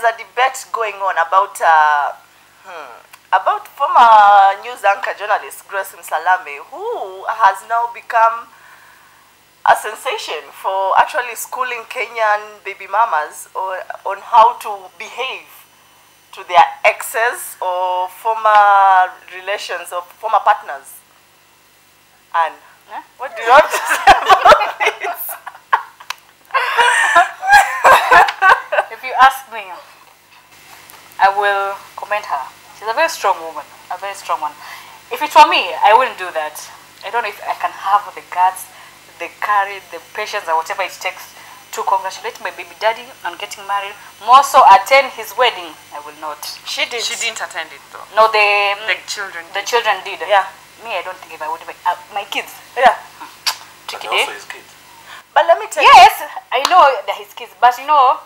there's a debate going on about uh, hmm, about former news anchor journalist Grace Msalame, who has now become a sensation for actually schooling Kenyan baby mamas or, on how to behave to their exes or former relations or former partners. And Huh? what do you have to say about this? If you ask me, I will commend her. She's a very strong woman, a very strong one. If it were me, I wouldn't do that. I don't know if I can have the guts, the courage, the patience, or whatever it takes to congratulate my baby daddy on getting married. More so, attend his wedding. I will not. She did. She didn't attend it though. No, the The children. the children did. Yeah. Me, I don't think if I would. Uh, my kids. Yeah. But Tricky also day. his kids. But let me tell you. Yes, I know that his kids, but you know,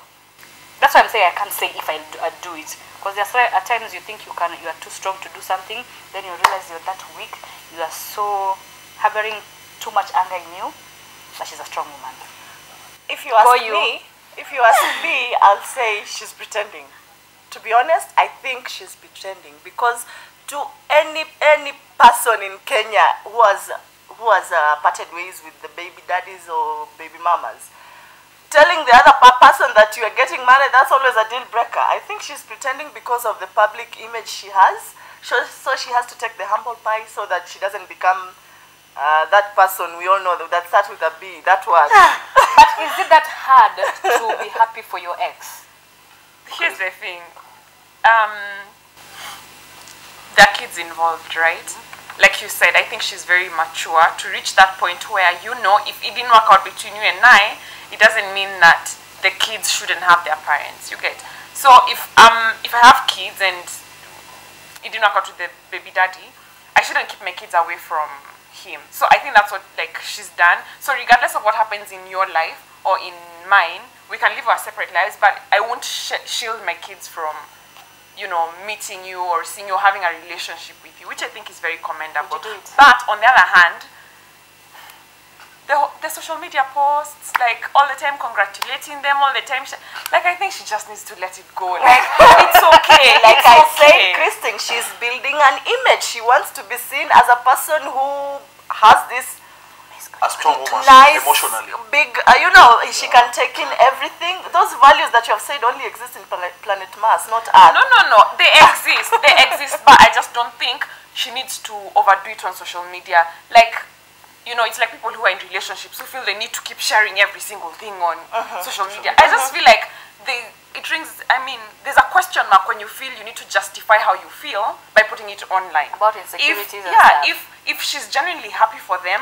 that's why I'm saying I can't say if I do, I do it. Because there's at times you think you can, you are too strong to do something, then you realize you're that weak. You are so harboring too much anger in you. But she's a strong woman. If you ask For you. me, if you ask me, I'll say she's pretending. To be honest, I think she's pretending because to any any person in Kenya who has who has uh, parted ways with the baby daddies or baby mamas, telling the other person that you are getting married, that's always a deal breaker. I think she's pretending because of the public image she has. So, so she has to take the humble pie so that she doesn't become uh, that person we all know that, that starts with a B, that word. But is it that hard to be happy for your ex? Here's the thing. Um, there are kids involved, right? Like you said, I think she's very mature to reach that point where you know if it didn't work out between you and I, it doesn't mean that the kids shouldn't have their parents. You get. So if um if I have kids and it didn't work out with the baby daddy, I shouldn't keep my kids away from him. So I think that's what like she's done. So regardless of what happens in your life or in mine, we can live our separate lives. But I won't sh- shield my kids from, you know, meeting you or seeing you or having a relationship with you, which I think is very commendable. Would you do it? But on the other hand, the, the social media posts, like all the time congratulating them, all the time, sh- like I think she just needs to let it go. Like it's okay. like it's I okay. said, Kristen, she's building an image. She wants to be seen as a person who has this A strong woman, nice, emotionally. big, uh, you know, she can take in everything. Those values that you have said only exist in planet, planet Mars, not Earth. No, no, no. They exist. They exist, but I just don't think she needs to overdo it on social media. Like, you know, it's like people who are in relationships who feel they need to keep sharing every single thing on social media. I just feel like they it rings. I mean, there's a question mark when you feel you need to justify how you feel by putting it online. About If, insecurities and yeah, stuff. if if she's genuinely happy for them,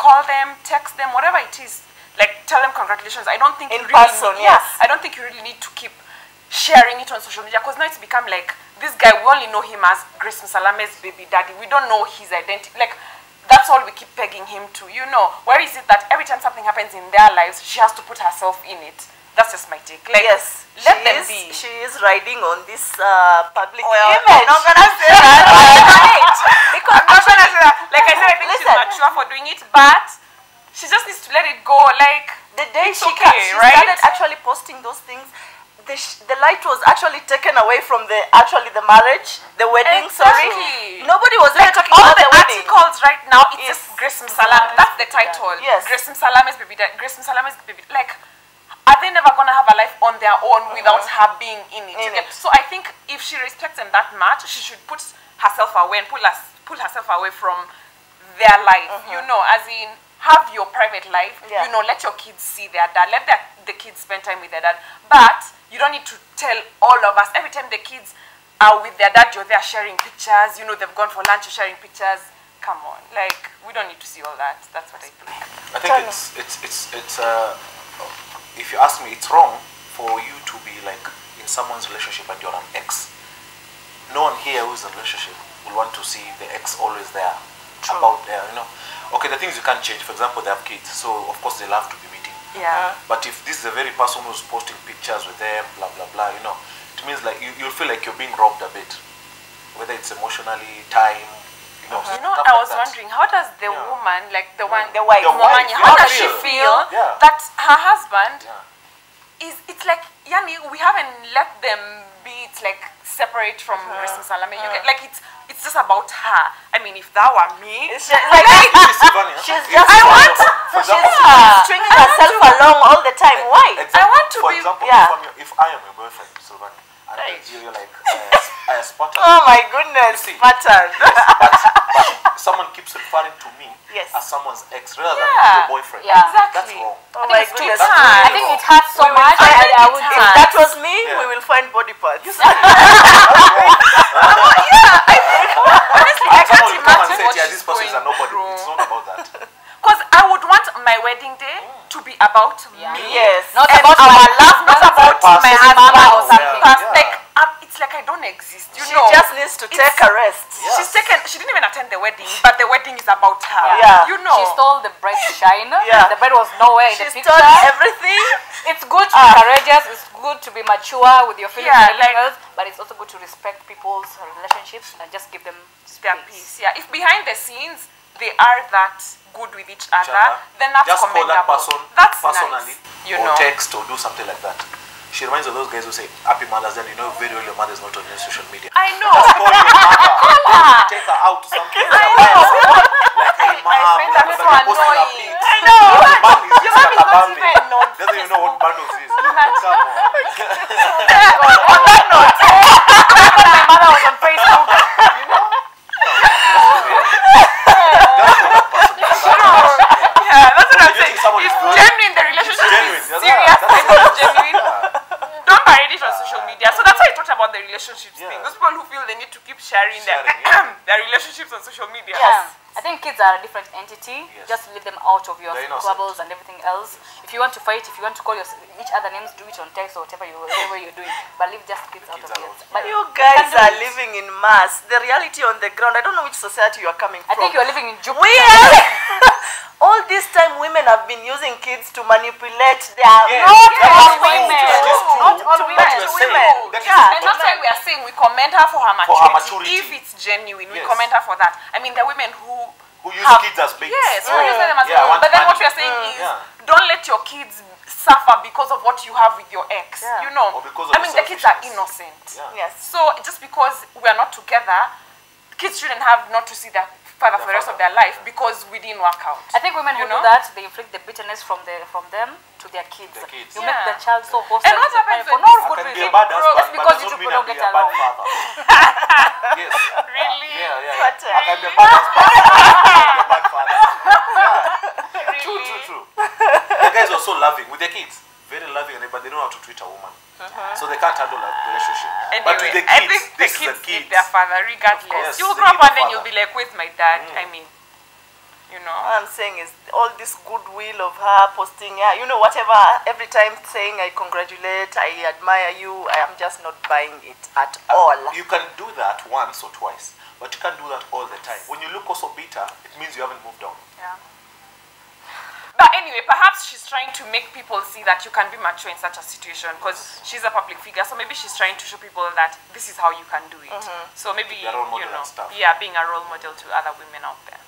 call them, text them, whatever it is. Like tell them congratulations. I don't think In you really person, need, yeah, yes. I don't think you really need to keep sharing it on social media because now it's become like this guy. We only know him as Grace Msalame's baby daddy. We don't know his identity. Like that's all we keep pegging him to. You know, where is it that every time something happens in their lives, she has to put herself in it? That's just my take. Like, yes, let she them is, be. She is riding on this uh, public Well, image. I'm not gonna say that. Right. because I'm not gonna say that. Like I said, I think she's Listen. mature for doing it, but she just needs to let it go. Like the day she, okay, ca- she right? started actually posting those things, the, the light was actually taken away from the actually the marriage, the wedding. Sorry, nobody was like talking all about the the wedding. articles right now, it's Yes. just Grace Msalame. That's the title. Yes. Grace Msalame's baby. dad- Grace Msalame's baby. Like, are they never gonna have a life on their own without her being in it? In it. So I think if she respects them that much, she should put herself away and pull, us, pull herself away from their life. You know, as in have your private life. Yeah. You know, let your kids see their dad. Let their, the kids spend time with their dad. But you don't need to tell all of us every time the kids are with their dad, you're there sharing pictures. You know, they've gone for lunch, you're sharing pictures. Come on, like we don't need to see all that. That's what I think. I think Tell it's it's it's it's uh, if you ask me, it's wrong for you to be like in someone's relationship and you're an ex. No one here who's in a relationship will want to see the ex always there about there. You know, okay, the things you can't change. For example, they have kids, so of course they'll have to be meeting. Yeah. But if this is a very person who's posting pictures with them, blah blah blah, you know, it means like you you'll feel like you're being robbed a bit, whether it's emotionally, time, you know. You know, stuff I was that. wondering, how does the Yeah. woman, like the one, The wife. The woman, wife, how yeah, does she feel. Yeah. that her husband Yeah. is it's like yani we haven't let them be it's like separate from Grace Salame. You get like it's it's just about her. I mean, if that were me, like Sylvania, she's just for want- example, she's stringing herself along all the time. Why? Example, I want to for be- example, yeah. if, I'm your, if I am your boyfriend, Sylvania, and Right. you, you're like, uh, I spot her, Oh my goodness, pattern. but, but someone keeps referring to me Yes. as someone's ex rather Yeah. than your boyfriend. Yeah. Exactly. That's Exactly. wrong. Oh I think it's goodness. That's. I think it hurts so We much. find I, I would If that was me, Yeah. we will find body parts. honestly, I And can't someone come and imagine say, what yeah, this person is a nobody. through. It's not about that. Because I would want my wedding day to be about Yeah. me. Yes. Not and about our my love, not about my husband or or something. Exist. You She know. just needs to take a rest. Yeah. She's taken. She didn't even attend the wedding, but the wedding is about her. Yeah. You know. She stole the bread shine. Yeah. The bride was nowhere in She the picture. stole everything. It's good to be ah. courageous. It's good to be mature with your feelings Yeah, and everything like- else, but it's also good to respect people's relationships and just give them their space. peace. Yeah. If behind the scenes they are that good with each other, other. then that's Just call that person that's personally nice. You or know. text or do something like that. She reminds of those guys who say Happy Mother's Day you know very well your mother is not on your social media. I know. Just call your mother. Take her out to something. I know. Like, hey, mom, find that look so annoying. I know. Man is Your mom is not even on Doesn't even know what bundles is. Imagine. Come on. my mother was on Facebook. Yeah, that's what I'm You saying. think someone is It's good? genuine. The relationship Genuine. is That's- serious. that's I know it's genuine. Don't parade it on social media. So that's why I talked about the relationships Yeah. thing. Those people who feel they need to keep sharing, Sharing, their, yeah. their relationships on social media. Yeah. I think kids are a different entity. Yes. Just leave them out of your squabbles and everything else. If you want to fight, if you want to call your, each other names, do it on text or whatever, you, whatever you're doing. But leave just kids, kids out of are it. out. But You guys are it. living in Mars. The reality on the ground, I don't know which society you are coming I from. think you're living in Jupiter. we are, all this time women have been using kids to manipulate their Yes. not That all women. That is. Not all To women. match What you're women. saying, Yeah. And that's why we are saying we commend her for her For maturity. her maturity. If it's genuine, we commend her for that. I mean, the women who Who use have- kids as baits. Yes, who use mm. them as Yeah, I baits. But then what we are saying mm. is, Yeah. don't let your kids suffer because of what you have with your ex. Yeah. You know, Or because of I mean, the kids are innocent. Yeah. Yes. So just because we are not together, kids shouldn't have not to see their father for the rest of their life because we didn't work out. I think women who know? do that, they inflict the bitterness from the from them to their kids. Their kids. You Yeah. make the child so hostile. And what to happens for when no good can be reason. bad Bro, husband, just because you doesn't two don't get a bad along. father. yes. really? Yeah, yeah, yeah. But, uh, I can be a bad husband, I can be a bad father. really? True, true, true. The guys are so loving with their kids. To treat a woman. So they can't handle a relationship. but with Anyway, the I kids, think the this kids is the need their father regardless. course, you'll they grow up and then you'll be like, with my dad? Mm. I mean, you know. What I'm saying is all this goodwill of her posting, yeah, you know, whatever, every time saying I congratulate, I admire you, I am just not buying it at all. You can do that once or twice, but you can't do that all the time. When you look also bitter, it means you haven't moved on. Yeah. Anyway, perhaps she's trying to make people see that you can be mature in such a situation because she's a public figure. So maybe she's trying to show people that this is how you can do it. Mm-hmm. So maybe, Be a role you know, yeah, being a role model to other women out there.